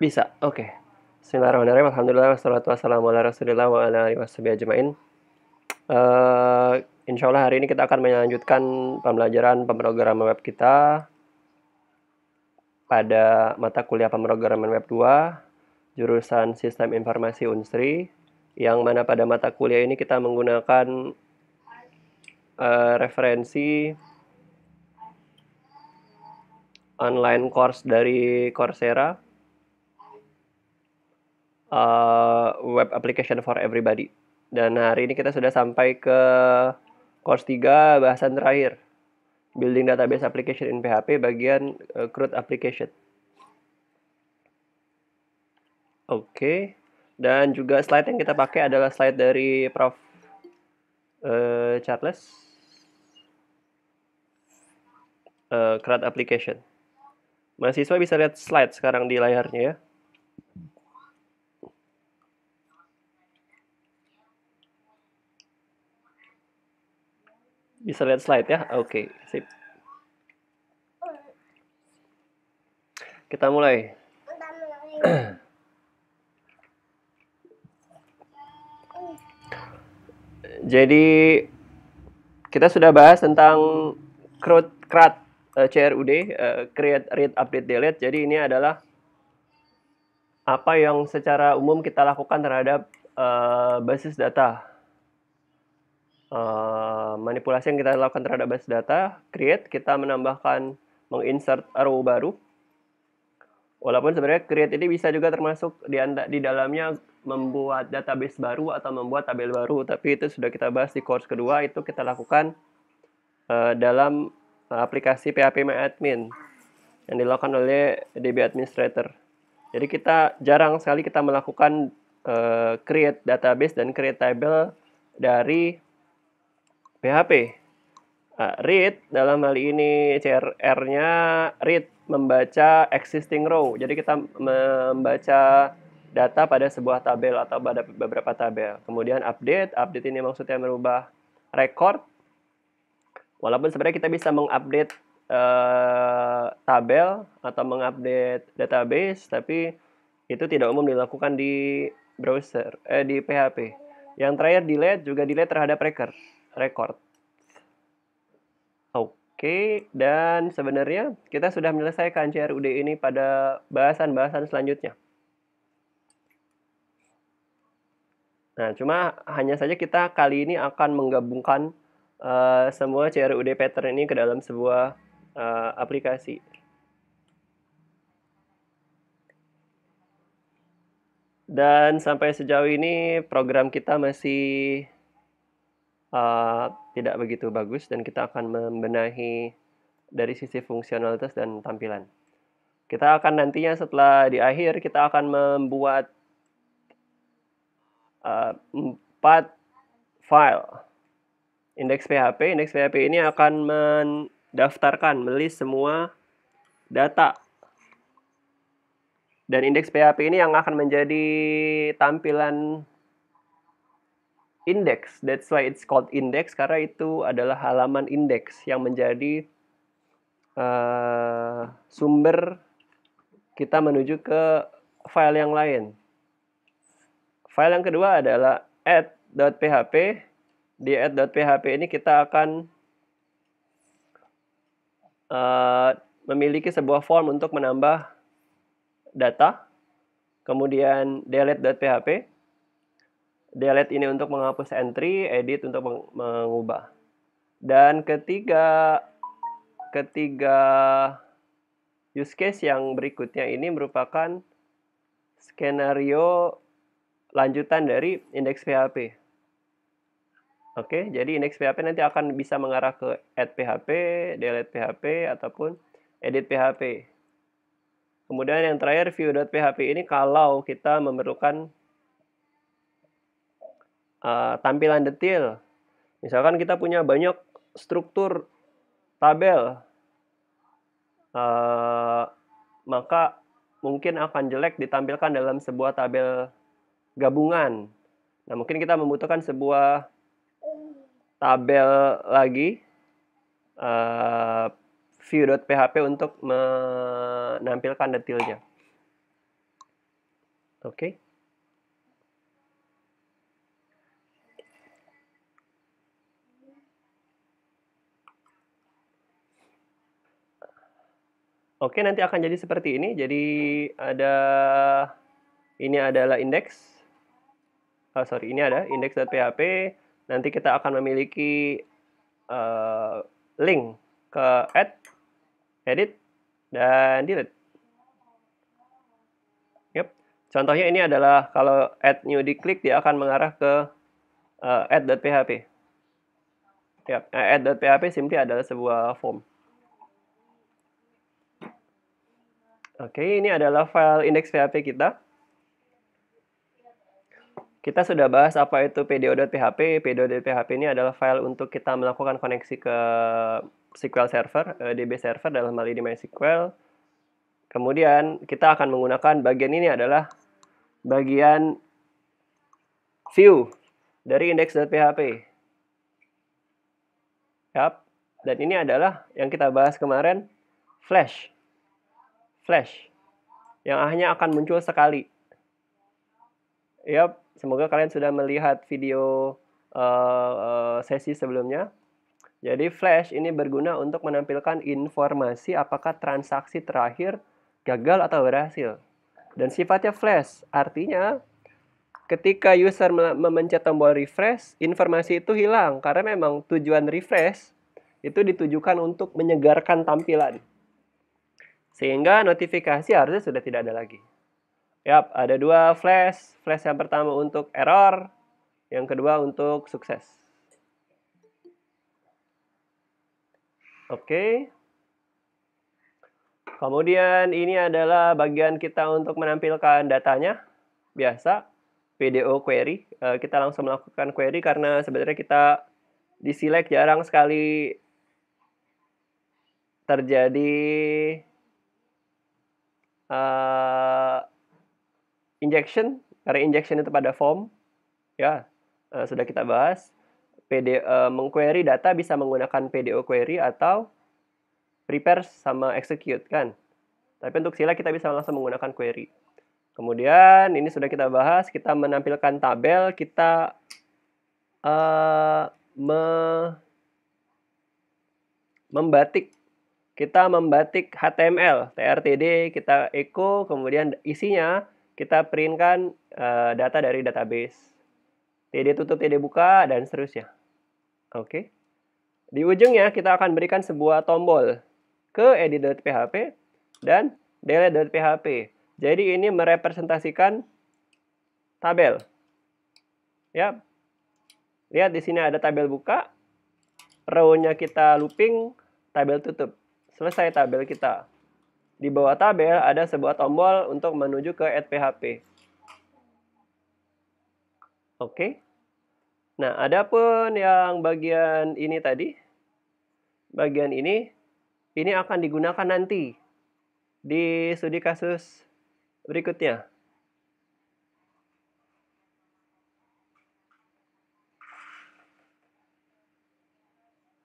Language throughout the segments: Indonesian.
Bisa, oke. Bismillahirrahmanirrahim. Alhamdulillah wassalatu wassalamu ala Rasulillah. Uh, insya Allah hari ini kita akan melanjutkan pembelajaran pemrograman web kita pada mata kuliah pemrograman web 2 jurusan Sistem Informasi Unsri yang mana pada mata kuliah ini kita menggunakan uh, referensi online course dari Coursera uh, web application for everybody. Dan hari ini kita sudah sampai ke course 3 bahasan terakhir. Building database application in PHP bagian uh, CRUD application. Oke. Okay. Dan juga slide yang kita pakai adalah slide dari Prof. Uh, Charles. Uh, CRUD application. Mahasiswa bisa lihat slide sekarang di layarnya ya. Bisa lihat slide ya? Oke, okay, sip. Kita mulai. Jadi kita sudah bahas tentang CRUD, uh, CRUD, uh, create, read, update, delete. Jadi ini adalah apa yang secara umum kita lakukan terhadap uh, basis data uh, manipulasi yang kita lakukan terhadap base data, create, kita menambahkan, menginsert row baru. Walaupun sebenarnya create ini bisa juga termasuk di, di dalamnya membuat database baru atau membuat tabel baru, tapi itu sudah kita bahas di course kedua, itu kita lakukan uh, dalam aplikasi PHP MyAdmin yang dilakukan oleh DB Administrator. Jadi kita jarang sekali kita melakukan uh, create database dan create table dari PHP. Uh, read dalam hal ini CRR-nya read membaca existing row. Jadi kita membaca data pada sebuah tabel atau pada beberapa tabel. Kemudian update, update ini maksudnya merubah record. Walaupun sebenarnya kita bisa mengupdate uh, tabel atau mengupdate database, tapi itu tidak umum dilakukan di browser, eh, di PHP. Yang terakhir delete juga delete terhadap record record. Oke, dan sebenarnya kita sudah menyelesaikan CRUD ini pada bahasan-bahasan selanjutnya. Nah, cuma hanya saja kita kali ini akan menggabungkan uh, semua CRUD pattern ini ke dalam sebuah uh, aplikasi. Dan sampai sejauh ini program kita masih uh, tidak begitu bagus dan kita akan membenahi dari sisi fungsionalitas dan tampilan. Kita akan nantinya setelah di akhir kita akan membuat uh, empat file indeks PHP. Indeks PHP ini akan mendaftarkan, melis semua data dan indeks PHP ini yang akan menjadi tampilan index. That's why it's called index karena itu adalah halaman indeks yang menjadi uh, sumber kita menuju ke file yang lain. File yang kedua adalah add.php. Di add.php ini kita akan uh, memiliki sebuah form untuk menambah data. Kemudian delete.php delete ini untuk menghapus entry, edit untuk mengubah. Dan ketiga ketiga use case yang berikutnya ini merupakan skenario lanjutan dari indeks PHP. Oke, jadi indeks PHP nanti akan bisa mengarah ke add PHP, delete PHP, ataupun edit PHP. Kemudian yang terakhir view.php ini kalau kita memerlukan uh, tampilan detail. Misalkan kita punya banyak struktur tabel, uh, maka mungkin akan jelek ditampilkan dalam sebuah tabel gabungan. Nah, mungkin kita membutuhkan sebuah tabel lagi uh, view.php untuk menampilkan detailnya. Oke. Oke, nanti akan jadi seperti ini. Jadi ada ini adalah indeks. Oh, sorry, ini ada index.php. Nanti kita akan memiliki uh, link ke add, edit, dan delete. Yep. Contohnya ini adalah kalau add new diklik dia akan mengarah ke uh, add.php. Yep. add.php simply adalah sebuah form. Oke, ini adalah file index PHP kita. Kita sudah bahas apa itu pdo.php. pdo.php ini adalah file untuk kita melakukan koneksi ke SQL Server, eh, DB Server dalam hal ini MySQL. Kemudian kita akan menggunakan bagian ini adalah bagian view dari index.php. Yap. Dan ini adalah yang kita bahas kemarin, flash flash yang hanya akan muncul sekali. Yap, semoga kalian sudah melihat video uh, uh, sesi sebelumnya. Jadi flash ini berguna untuk menampilkan informasi apakah transaksi terakhir gagal atau berhasil. Dan sifatnya flash, artinya ketika user memencet tombol refresh, informasi itu hilang karena memang tujuan refresh itu ditujukan untuk menyegarkan tampilan. Sehingga notifikasi harusnya sudah tidak ada lagi. Yap, ada dua flash. Flash yang pertama untuk error, yang kedua untuk sukses. Oke. Kemudian ini adalah bagian kita untuk menampilkan datanya. Biasa, PDO query. Eh, kita langsung melakukan query karena sebenarnya kita di select jarang sekali terjadi uh, injection karena injection itu pada form ya. Uh, sudah kita bahas. PD uh, mengquery data bisa menggunakan PDO query atau prepare sama execute kan? Tapi untuk sila kita bisa langsung menggunakan query. Kemudian ini sudah kita bahas kita menampilkan tabel kita uh, me membatik kita membatik HTML, TRTD, kita echo, kemudian isinya kita printkan uh, data dari database. TD tutup, TD buka, dan seterusnya. Oke. Okay. Di ujungnya kita akan berikan sebuah tombol ke edit.php dan delete.php. Jadi ini merepresentasikan tabel. Ya. Lihat di sini ada tabel buka, row-nya kita looping, tabel tutup. Selesai tabel kita. Di bawah tabel ada sebuah tombol untuk menuju ke add PHP. Oke. Nah, ada pun yang bagian ini tadi. Bagian ini ini akan digunakan nanti di studi kasus berikutnya.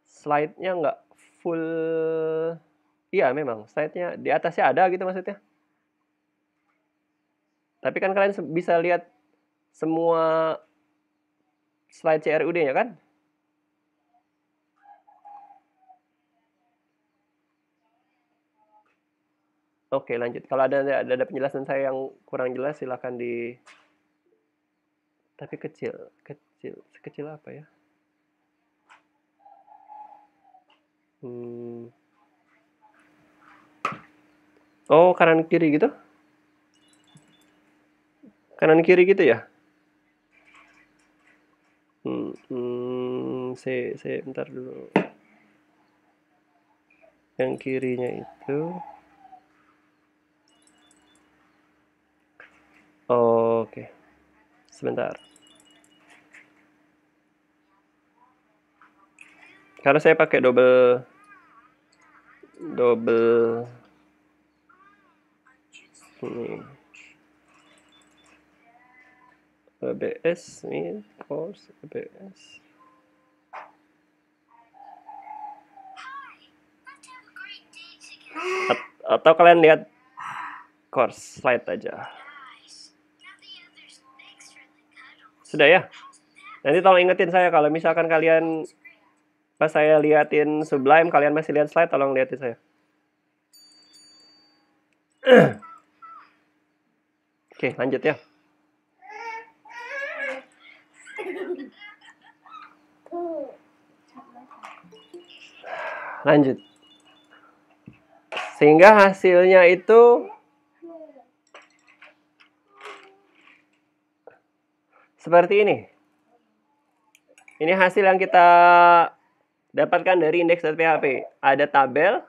Slide-nya nggak full iya memang slide-nya di atasnya ada gitu maksudnya. Tapi kan kalian bisa lihat semua slide CRUD-nya kan? Oke, lanjut. Kalau ada, ada ada penjelasan saya yang kurang jelas silahkan di tapi kecil, kecil, sekecil apa ya? Hmm. Oh, kanan kiri gitu? Kanan kiri gitu ya? Hmm, hmm saya, bentar dulu. Yang kirinya itu Oke. Okay. Sebentar. Karena saya pakai double double ini ABS course ABS atau kalian lihat course slide aja Sudah ya? Nanti tolong ingetin saya kalau misalkan kalian pas saya liatin Sublime, kalian masih lihat slide, tolong liatin saya. Oke, lanjut ya. Lanjut. Sehingga hasilnya itu seperti ini. Ini hasil yang kita dapatkan dari index.php. Ada tabel,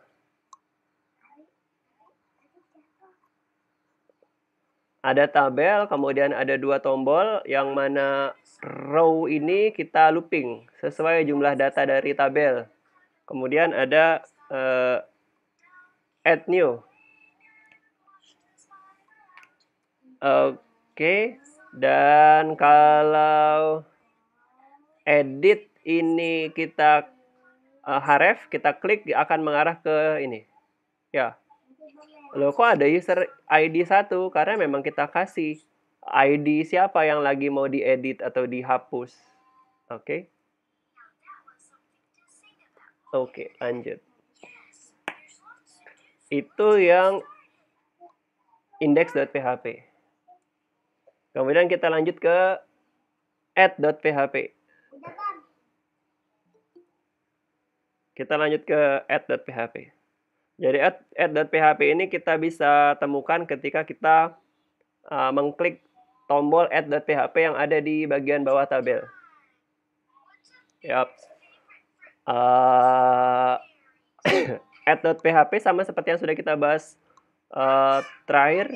ada tabel, kemudian ada dua tombol yang mana row ini kita looping sesuai jumlah data dari tabel. Kemudian ada uh, add new. Oke, okay. dan kalau edit ini kita uh, href, kita klik akan mengarah ke ini. Ya. Loh kok ada user ID satu? Karena memang kita kasih ID siapa yang lagi mau diedit atau dihapus. Oke. Okay. Oke, lanjut. Itu yang index.php. Kemudian kita lanjut ke add.php. Kita lanjut ke add.php. Jadi add.php ini kita bisa temukan ketika kita uh, mengklik tombol add.php yang ada di bagian bawah tabel. Yap uh, add.php sama seperti yang sudah kita bahas uh, terakhir.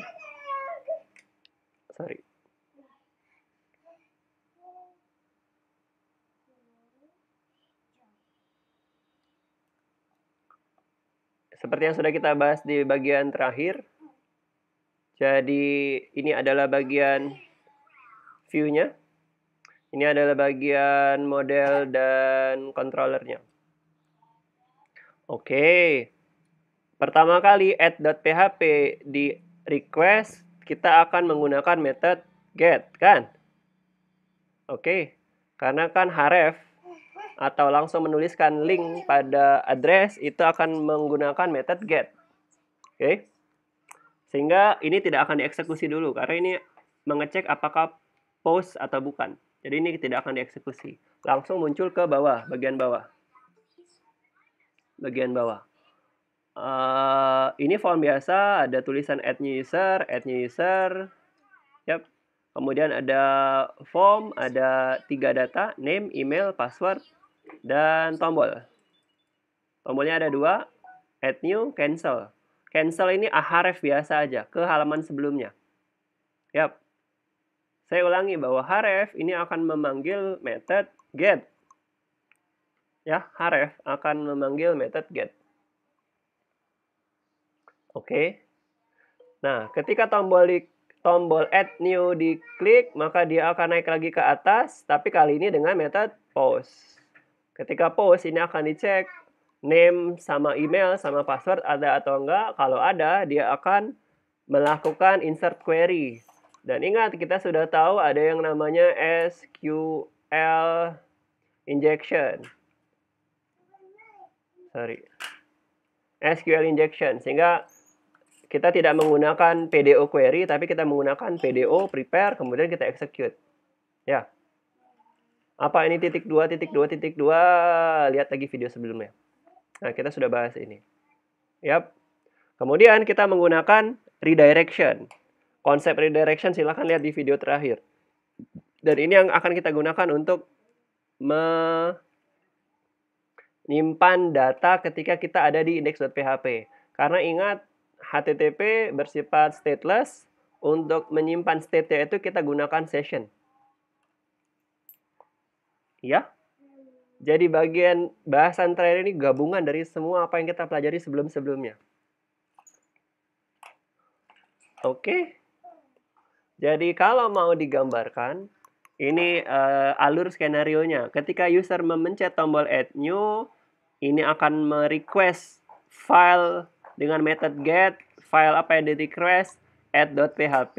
Sorry. Seperti yang sudah kita bahas di bagian terakhir. Jadi ini adalah bagian view-nya. Ini adalah bagian model dan controllernya. Oke. Pertama kali add.php di request, kita akan menggunakan method get, kan? Oke. Karena kan href atau langsung menuliskan link pada address itu akan menggunakan method get. Oke. Sehingga ini tidak akan dieksekusi dulu karena ini mengecek apakah post atau bukan. Jadi ini tidak akan dieksekusi. Langsung muncul ke bawah, bagian bawah. Bagian bawah. Uh, ini form biasa, ada tulisan add new user, add new user. Yap. Kemudian ada form, ada tiga data, name, email, password, dan tombol. Tombolnya ada dua, add new, cancel. Cancel ini ahref biasa aja, ke halaman sebelumnya. Yap. Saya ulangi bahwa href ini akan memanggil method get. Ya, href akan memanggil method get. Oke. Nah, ketika tombol di, tombol add new diklik, maka dia akan naik lagi ke atas, tapi kali ini dengan method post. Ketika post ini akan dicek name sama email sama password ada atau enggak. Kalau ada, dia akan melakukan insert query. Dan ingat, kita sudah tahu ada yang namanya SQL injection. Sorry. SQL injection. Sehingga kita tidak menggunakan PDO query, tapi kita menggunakan PDO prepare, kemudian kita execute. Ya. Apa ini titik dua, titik dua, titik dua? Lihat lagi video sebelumnya. Nah, kita sudah bahas ini. Yap. Kemudian kita menggunakan redirection. Konsep redirection silahkan lihat di video terakhir. Dan ini yang akan kita gunakan untuk menyimpan data ketika kita ada di index.php. Karena ingat, HTTP bersifat stateless. Untuk menyimpan state-nya itu kita gunakan session. Ya? Jadi bagian bahasan terakhir ini gabungan dari semua apa yang kita pelajari sebelum-sebelumnya. Oke. Jadi kalau mau digambarkan, ini uh, alur skenario-nya. Ketika user memencet tombol add new, ini akan merequest file dengan method get, file apa yang di request add.php.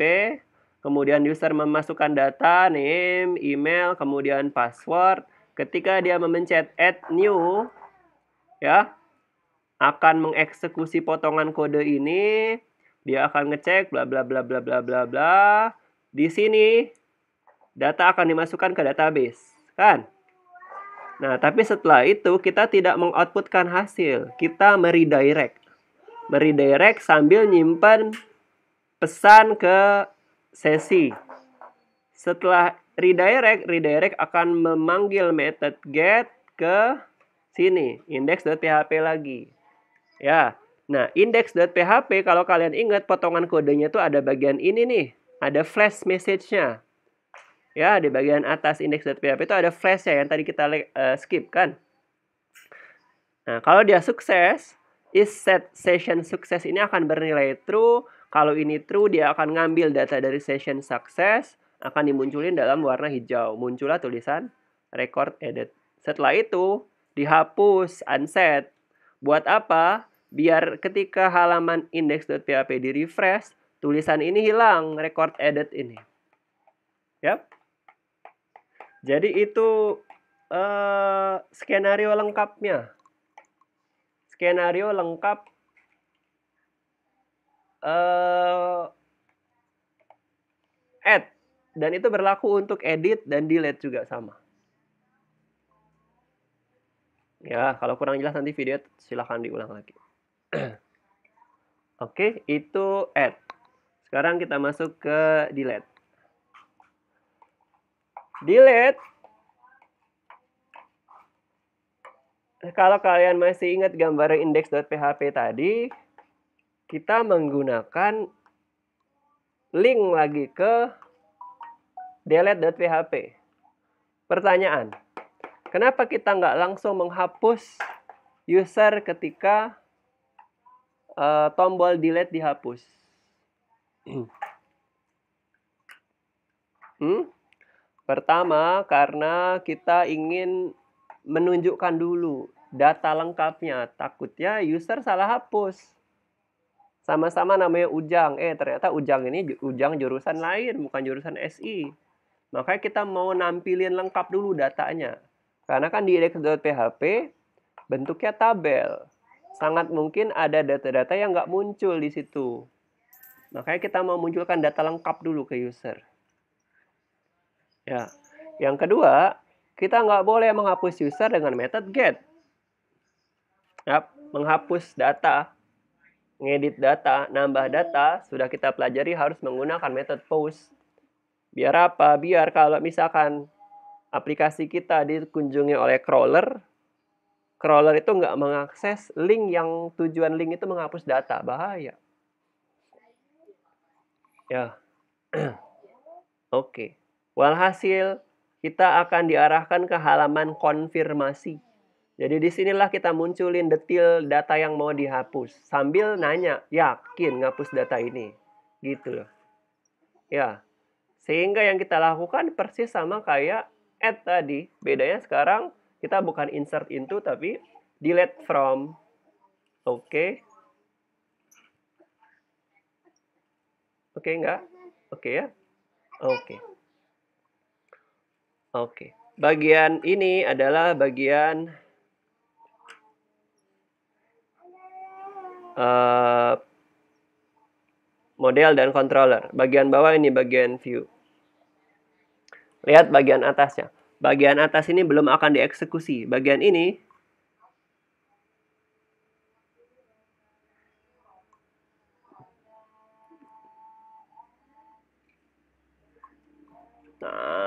kemudian user memasukkan data, name, email, kemudian password. Ketika dia memencet add new, ya, akan mengeksekusi potongan kode ini, dia akan ngecek bla bla bla bla bla bla bla. Di sini data akan dimasukkan ke database, kan? Nah, tapi setelah itu kita tidak mengoutputkan hasil, kita meredirect. Meredirect sambil nyimpan pesan ke sesi. Setelah redirect, redirect akan memanggil method get ke sini, index.php lagi. Ya. Nah, index.php kalau kalian ingat potongan kodenya itu ada bagian ini nih, ada flash message-nya. Ya, di bagian atas index.php itu ada flash ya yang tadi kita uh, skip kan. Nah, kalau dia sukses, is set session sukses ini akan bernilai true kalau ini true, dia akan ngambil data dari session success, akan dimunculin dalam warna hijau. Muncullah tulisan record edit. Setelah itu, dihapus, unset. Buat apa? Biar ketika halaman index.php di refresh, tulisan ini hilang, record edit ini. Yap. Jadi itu uh, skenario lengkapnya. Skenario lengkap uh, add dan itu berlaku untuk edit dan delete juga sama. Ya, kalau kurang jelas nanti video silahkan diulang lagi. Oke, itu add. Sekarang kita masuk ke delete. Delete. Kalau kalian masih ingat gambar index.php tadi, kita menggunakan link lagi ke delete.php. Pertanyaan, kenapa kita nggak langsung menghapus user ketika uh, tombol delete dihapus? hmm? Pertama, karena kita ingin menunjukkan dulu data lengkapnya. Takutnya user salah hapus sama-sama namanya Ujang. Eh, ternyata Ujang ini Ujang jurusan lain, bukan jurusan SI. Makanya kita mau nampilin lengkap dulu datanya. Karena kan di index.php bentuknya tabel. Sangat mungkin ada data-data yang nggak muncul di situ. Makanya kita mau munculkan data lengkap dulu ke user. Ya. Yang kedua, kita nggak boleh menghapus user dengan metode get. Yap, menghapus data ngedit data, nambah data, sudah kita pelajari harus menggunakan metode post. Biar apa? Biar kalau misalkan aplikasi kita dikunjungi oleh crawler, crawler itu nggak mengakses link yang tujuan link itu menghapus data. Bahaya. Ya. Oke. Okay. Walhasil, kita akan diarahkan ke halaman konfirmasi. Jadi di sinilah kita munculin detail data yang mau dihapus. Sambil nanya, yakin ngapus data ini. Gitu loh. Ya. Sehingga yang kita lakukan persis sama kayak add tadi. Bedanya sekarang kita bukan insert into tapi delete from. Oke. Okay. Oke okay, enggak? Oke okay, ya? Oke. Okay. Oke. Okay. Bagian ini adalah bagian uh, model dan controller. Bagian bawah ini bagian view. Lihat bagian atasnya. Bagian atas ini belum akan dieksekusi. Bagian ini Nah,